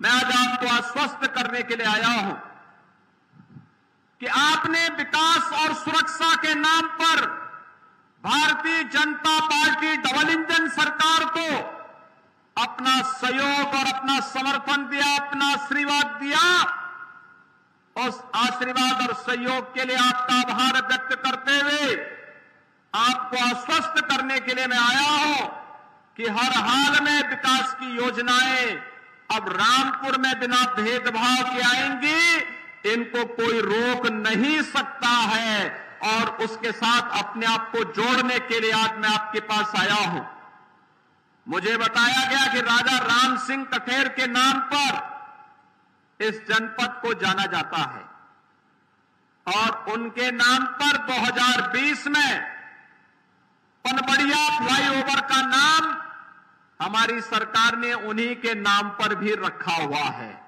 मैं आज आपको आश्वस्त करने के लिए आया हूँ कि आपने विकास और सुरक्षा के नाम पर Bharatiya Janata party double engine सरकार को अपना सहयोग और अपना समर्थन दिया, अपना आशीर्वाद दिया। उस आशीर्वाद और सहयोग के लिए आपका आभार व्यक्त करते हुए आपको आश्वस्त करने के लिए मैं आया हूँ कि हर हाल में विकास की योजनाएँ अब रामपुर में बिना भेदभाव के आएँगी, इनको कोई रोक नहीं सकता है। और उसके साथ अपने आप को जोड़ने के लिए आज मैं आपके पास आया हूँ। मुझे बताया गया कि राजा राम सिंह कठेर के नाम पर इस जनपद को जाना जाता है। और उनके नाम पर 2020 में पनबड़िया नाम हमारी सरकार ने उन्हीं के नाम पर भी रखा हुआ है।